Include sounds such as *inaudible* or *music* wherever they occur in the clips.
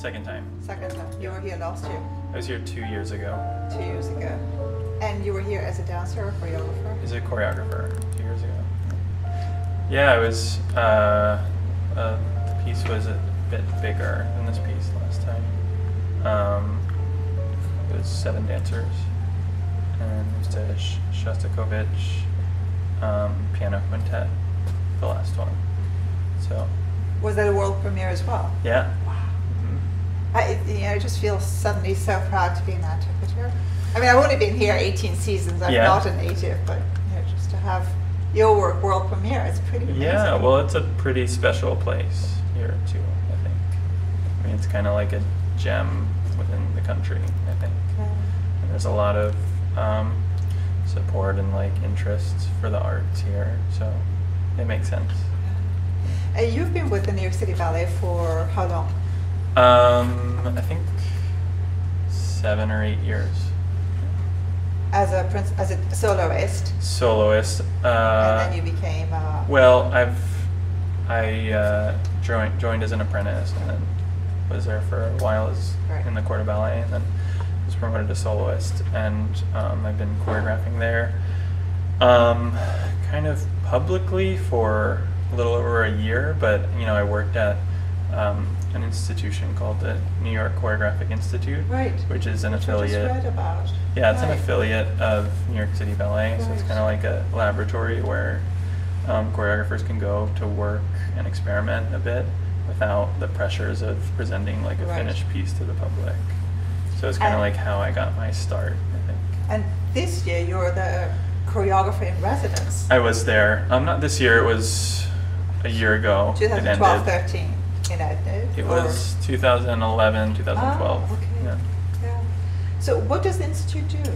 Second time. Second time. You were here last year, I was here two years ago. two years ago. And you were here as a dancer or choreographer? As a choreographer two years ago. Yeah, it was. Uh, uh, the piece was a bit bigger than this piece last time. Um, it was seven dancers, and it was to Sh- Shostakovich um, piano quintet, the last one. So Was that a world premiere as well? yeah. I, you know, I just feel suddenly so proud to be an here. I mean, I've only been here 18 seasons. I'm Yeah. not a native, but you know, just to have your work world premiere, it's pretty amazing. Yeah, well, it's a pretty special place here too. I think. I mean, it's kind of like a gem within the country. I think. Okay. And there's a lot of um, support and like interest for the arts here, so it makes sense. Uh, you've been with the New York City Ballet for how long? Um, I think seven or eight years. As a prince, as a soloist, Soloist. Uh, and then you became. Uh, Well, I've I uh, joined joined as an apprentice and then was there for a while as Right. in the Corps de Ballet and then was promoted to soloist and um, I've been choreographing there, um, kind of publicly for a little over a year. But you know, I worked at um, an institution called the New York Choreographic Institute, Right. which is an which I affiliate. just read about. Yeah, it's an affiliate of New York City Ballet, so it's kind of like a laboratory where um, choreographers can go to work and experiment a bit without the pressures of presenting like a Right. finished piece to the public. So it's kind of like how I got my start, I think. And this year, you're the choreographer in residence. I was there. Um, not this year. It was a year ago. It 2012, ended. 13 in. It or- was 2011, 2012. Oh, okay. Yeah. Yeah. So what does the institute do?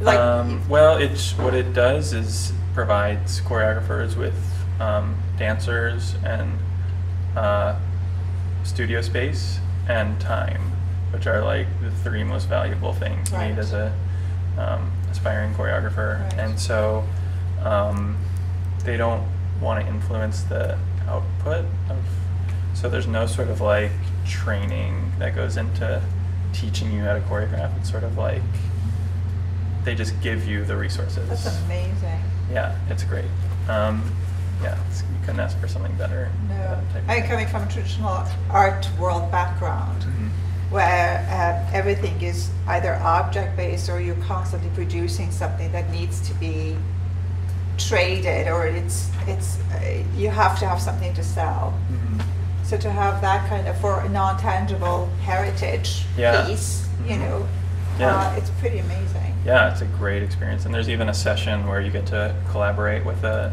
Like, um, well, it's what it does is provides choreographers with um, dancers and uh, studio space and time, which are like the three most valuable things you Right. need as a um, aspiring choreographer. Right. And so um, they don't want to influence the output of. So there's no sort of like training that goes into teaching you how to choreograph. It's sort of like they just give you the resources. that's amazing. Yeah, it's great. Um, yeah, it's, you couldn't ask for something better. No. I'm coming from a traditional art world background Mhm. where uh, everything is either object based or you're constantly producing something that needs to be traded or it's it's uh, you have to have something to sell. Mhm. So to have that kind of for a non-tangible heritage Yeah. piece, you Mhm. know, Yeah. uh, it's pretty amazing. Yeah, it's a great experience. And there's even a session where you get to collaborate with a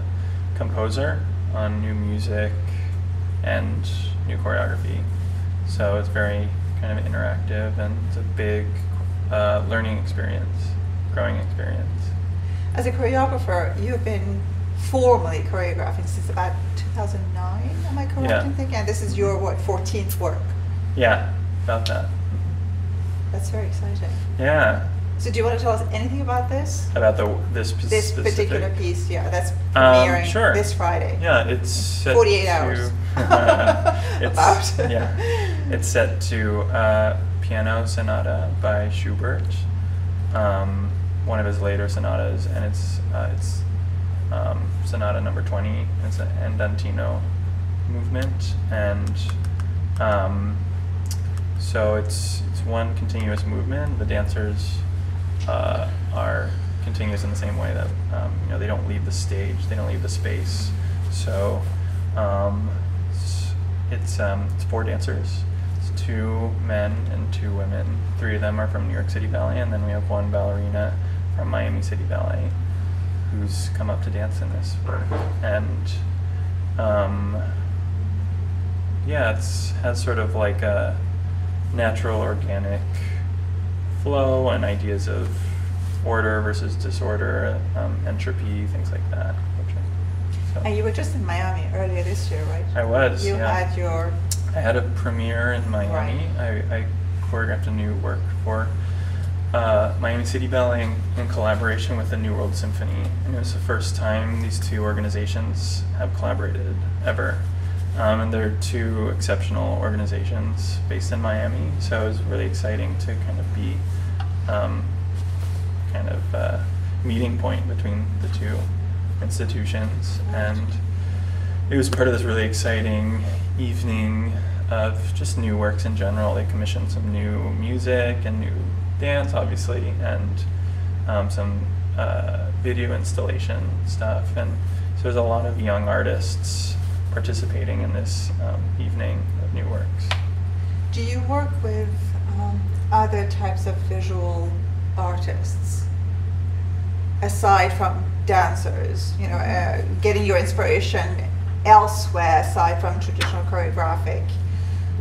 composer on new music and new choreography. So it's very kind of interactive and it's a big uh, learning experience, growing experience. As a choreographer, you've been formally choreographing since about 2009. Am I correct Yeah. in thinking? And this is your what 14th work. Yeah, about that. That's very exciting. Yeah, So do you want to tell us anything about this? about the this, p- This particular piece, yeah, that's Um, premiering sure. this Friday. Yeah, it's set 48 to, hours. *laughs* it's, About. yeah, it's set to uh, Piano Sonata by Schubert, um, one of his later sonatas, and it's uh, it's um, Sonata Number Twenty. It's an Andantino movement, and um, so it's it's one continuous movement. The dancers uh, are continuous in the same way that um, you know they don't leave the stage, they don't leave the space. So um, it's it's, um, it's four dancers. It's two men and two women. Three of them are from New York City Ballet, and then we have one ballerina from Miami City Ballet who's come up to dance in this work. And um, yeah, it's has sort of like a natural, organic flow and ideas of order versus disorder, um, entropy, things like that. So And you were just in Miami earlier this year, right? I was. You yeah. had your I had a premiere in Miami. I, I choreographed a new work for uh, Miami City Ballet in, in collaboration with the New World Symphony. And it was the first time these two organizations have collaborated ever. Um, and they're two exceptional organizations based in Miami. So it was really exciting to kind of be um, kind of uh, meeting point between the two institutions. And it was part of this really exciting evening of just new works in general. They commissioned some new music and new dance, obviously, and um, some uh, video installation stuff. And so there's a lot of young artists participating in this um, evening of new works. Do you work with um, other types of visual artists aside from dancers? You know, uh, getting your inspiration elsewhere aside from traditional choreographic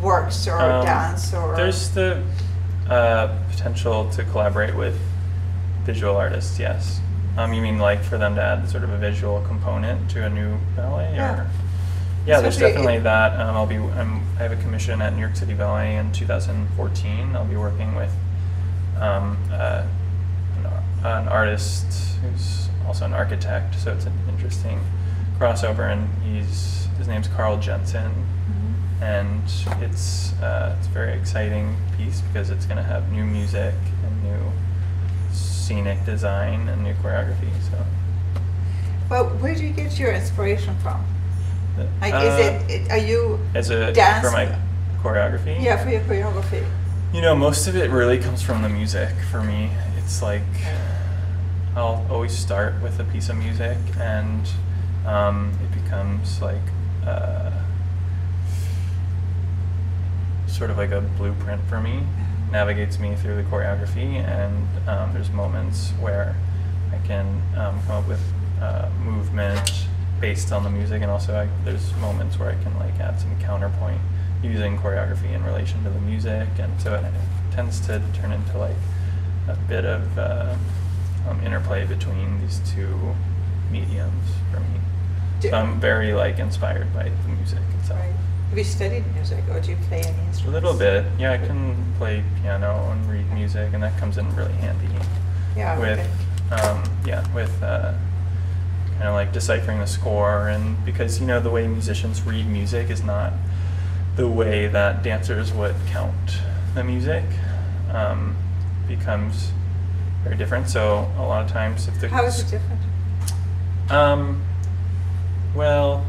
works or Um, dance or. There's the uh, potential to collaborate with visual artists, yes. Um, you mean like for them to add sort of a visual component to a new ballet, Yeah. or? Yeah, there's definitely that. Um, I'll be. I'm, I have a commission at New York City Ballet in 2014. I'll be working with um, uh, an, an artist who's also an architect, so it's an interesting crossover. And he's his name's Karl Jensen Mhm. And it's uh, it's a very exciting piece because it's going to have new music and new scenic design and new choreography. So, Well, where do you get your inspiration from? Like, uh, is it, it- are you as a dance? for my choreography? Yeah, for your choreography. You know, most of it really comes from the music for me. It's like I'll always start with a piece of music, and um, it becomes like uh, sort of like a blueprint for me. Navigates me through the choreography, and um, there's moments where I can um, come up with uh, movement based on the music, and also I, there's moments where I can like add some counterpoint using choreography in relation to the music, and so it, tends to turn into like a bit of uh, um, interplay between these two mediums for me. So I'm very like inspired by the music itself. Right. Have you studied music or do you play any instruments? A little bit, yeah. I can play piano and read music, and that comes in really handy. Yeah, With, um, yeah, with uh, kind of like deciphering the score, and because you know the way musicians read music is not the way that dancers would count the music. Um, becomes very different. So a lot of times, if the How is it different? um, well,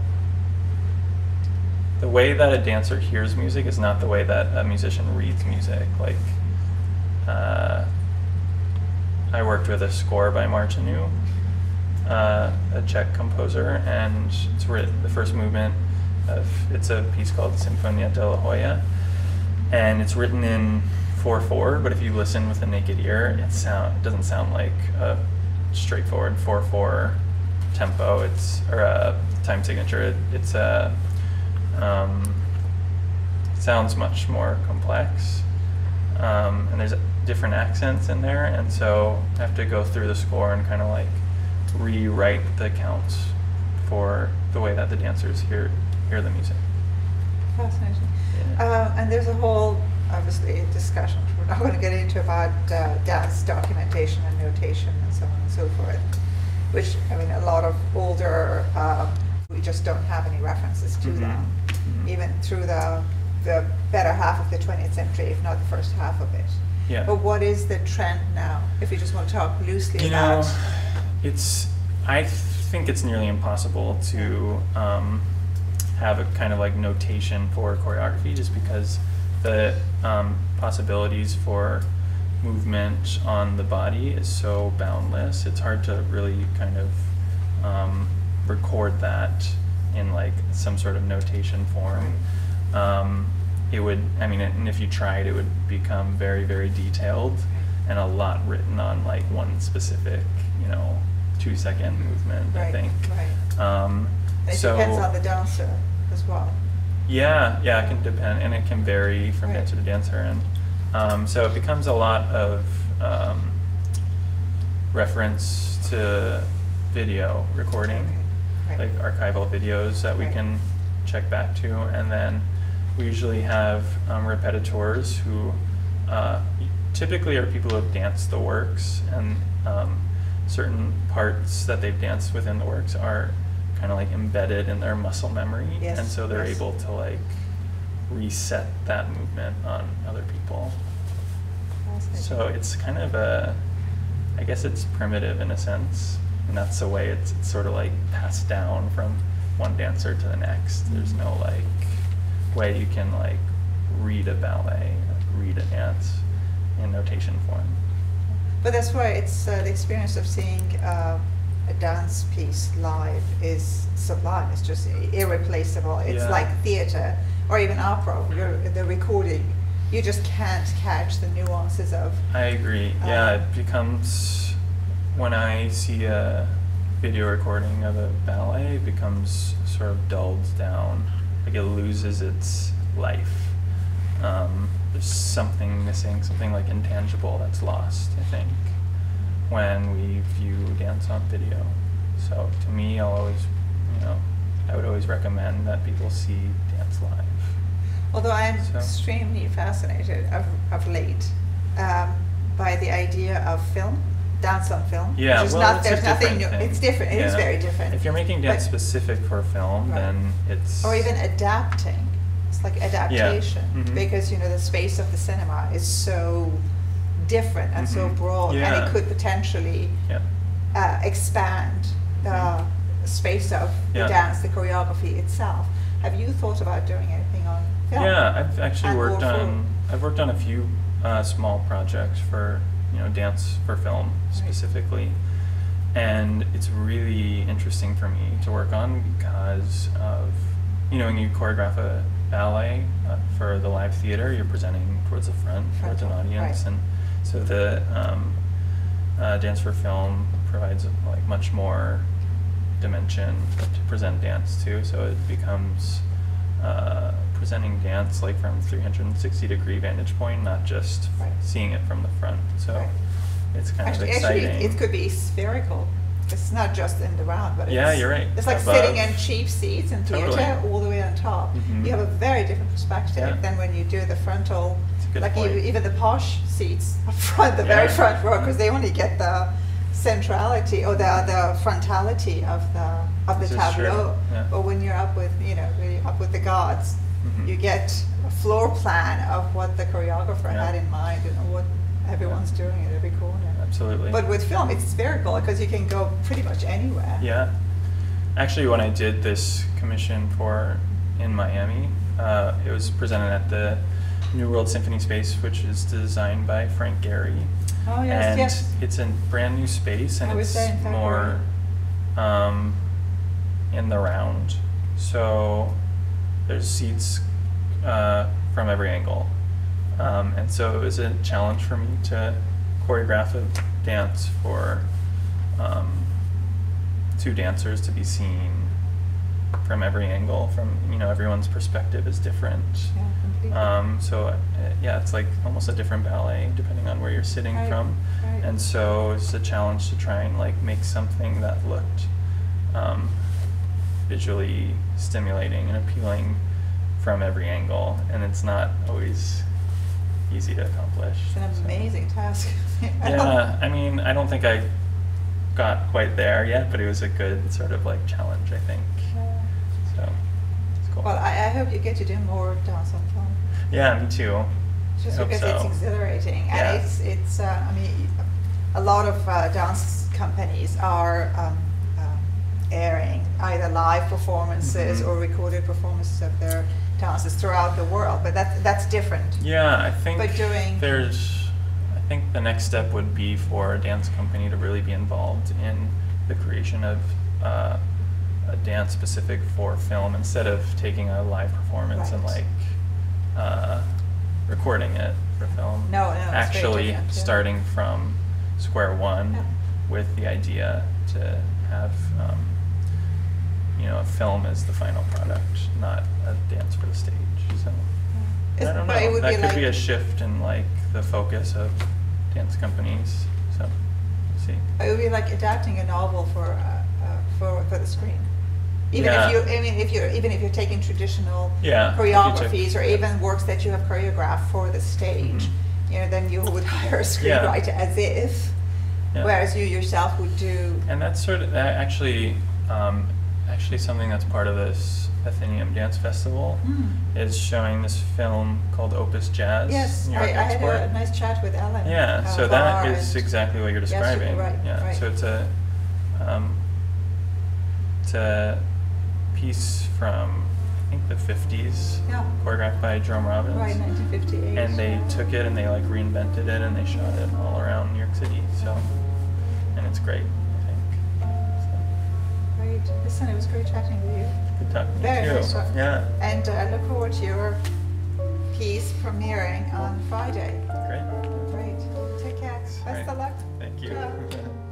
the way that a dancer hears music is not the way that a musician reads music. Like, uh, I worked with a score by Martinu, uh, a Czech composer, and it's written the first movement of it's a piece called Sinfonietta La Jolla, and it's written in four four. But if you listen with a naked ear, it sound it doesn't sound like a straightforward four four tempo. It's or a time signature. It, it's a um, sounds much more complex, um, and there's different accents in there, and so I have to go through the score and kind of like rewrite the counts for the way that the dancers hear hear the music. Fascinating. Yeah. Uh, and there's a whole, obviously, discussion, which we're not going to get into about uh, dance documentation and notation and so on and so forth. Which, I mean, a lot of older, um, we just don't have any references to Mhm. them, Mhm. Even through the, the better half of the 20th century, if not the first half of it. Yeah. But what is the trend now, if you just want to talk loosely You about? know, it's. I think it's nearly impossible to um, have a kind of like notation for choreography, just because the um, possibilities for movement on the body is so boundless. It's hard to really kind of um, record that in like some sort of notation form. Um, it would, I mean, and if you tried, it would become very, very detailed and a lot written on like one specific, you know, two second movement, I think. right. Um, It so, depends on the dancer as well. yeah, yeah, it can depend, and it can vary from Right. dancer to dancer, and um, so it becomes a lot of um, reference to video recording, Right. like archival videos that we Right. can check back to, and then we usually have um, repetitors who uh, typically are people who have danced the works, and um, certain parts that they've danced within the works are kind of like embedded in their muscle memory, Yes, and so they're yes. able to like reset that movement on other people. So it's kind of a, I guess it's primitive in a sense, and that's the way it's, it's sort of like passed down from one dancer to the next. There's no like way you can like read a ballet, read a dance in notation form. But that's why it's uh, the experience of seeing uh, a dance piece live is sublime. It's just irreplaceable. It's Yeah. like theater or even opera. You're, the recording, you just can't catch the nuances of. I agree. Yeah, Uh, it becomes when I see a video recording of a ballet, it becomes sort of dulled down. Like it loses its life. Um, there's something missing, something like intangible that's lost. I think when we view dance on video. So to me, I'll always, you know, I would always recommend that people see dance live. Although I am So- extremely fascinated of, of late um, by the idea of film, dance on film. Yeah, well, not, it's there's nothing new. thing. It's different. It is Yeah. very different. If you're making dance But- specific for film, Right. then it's or even adapting. It's like adaptation Mhm. because you know the space of the cinema is so different and so Mhm. broad, and it could potentially yeah. uh, expand the Mhm. space of the dance, the choreography itself. Have you thought about doing anything on film? Yeah, I've actually And worked on I've worked on a few uh, small projects for you know dance for film specifically, and it's really interesting for me to work on because of you know when you choreograph a ballet uh, for the live theater, you're presenting towards the front towards an audience, right. and so the um, uh, dance for film provides like much more dimension to present dance to. So it becomes uh, presenting dance like from 360 degree vantage point, not just Right. seeing it from the front. So Right. it's kind Actually, of exciting. actually, it could be spherical. It's not just in the round, but Yeah, it's, you're right. It's like Above. sitting in cheap seats in theater, Totally. all the way on top. Mhm. You have a very different perspective Yeah. than when you do the frontal. It's a good like point. Even, even the posh seats up front, the very Yeah. front row, because they only get the centrality or the the frontality of the of the tableau. yeah. But when you're up with you know when you're up with the gods, Mhm. you get a floor plan of what the choreographer Yeah. had in mind and what everyone's doing at every corner. Absolutely. But with film, it's spherical because you can go pretty much anywhere. Yeah. Actually, when I did this commission for in Miami, uh, it was presented at the New World Symphony Space, which is designed by Frank Gehry. Oh, yes, and yes. it's a brand new space, and it's there more um, in the round. So there's seats uh, from every angle, um, and so it was a challenge for me to choreograph a dance for um, two dancers to be seen from every angle. From you know everyone's perspective is different. Yeah, completely. Um, so uh, yeah, it's like almost a different ballet depending on where you're sitting Right, from, right. and so it's a challenge to try and like make something that looked um, visually stimulating and appealing from every angle, and it's not always easy to accomplish. It's an so. amazing task. *laughs* Yeah, I mean, I don't think I got quite there yet, but it was a good sort of like challenge, I think. So it's cool. Well, I, I hope you get to do more dance on film. yeah, me too. Just I because it's exhilarating, Yeah. and it's it's. Uh, I mean, a lot of uh, dance companies are um, um, airing either live performances Mhm. or recorded performances of their dances throughout the world, but that's that's different. Yeah, I think But doing- there's. I think the next step would be for a dance company to really be involved in the creation of uh, a dance specific for film instead of taking a live performance and like uh, recording it for film. No, no, actually yeah. starting from square one Yeah. with the idea to have um, you know a film as the final product, not a dance for the stage. So. I don't know. would That be could like- be a shift in like the focus of dance companies. So, we'll see. It would be like adapting a novel for uh, uh, for for the screen. Even Yeah. if you, I mean, if you're even if you're taking traditional Yeah, choreographies or even works that you have choreographed for the stage, Mhm. you know, then you would *laughs* hire a screenwriter as if, whereas you yourself would do. And that's sort of that actually um, actually something that's part of this Atheneum Dance Festival Mm. is showing this film called Opus Jazz. Yes, I, I had Export. a nice chat with Ellen. Yeah, uh, so that is exactly what you're describing. right, yeah, right. so it's a um, it's a piece from I think the 50s, Yeah. choreographed by Jerome Robbins. Right, 1958. And they took it and they like reinvented it and they shot it all around New York City. So, and it's great. I think. So, Great. Listen, it was great chatting with you. good talking to Very you. nice talking. Yeah. And uh, I look forward to your piece premiering on Friday. Great. Great. Take care. Best Right. of luck. Thank you. *laughs*